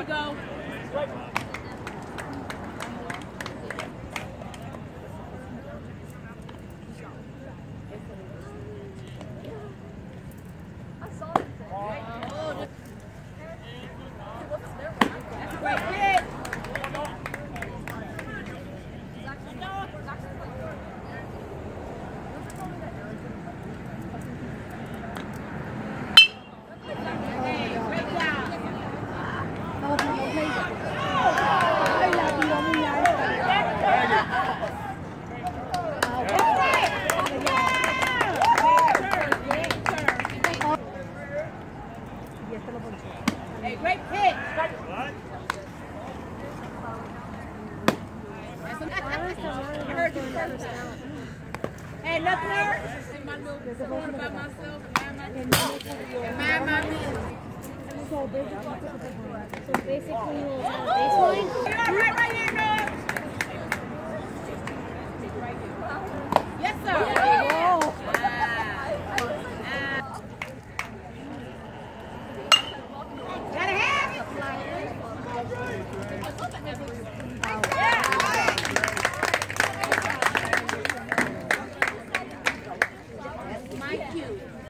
you go. My and mind my business. So basically, so basically baseline. All right right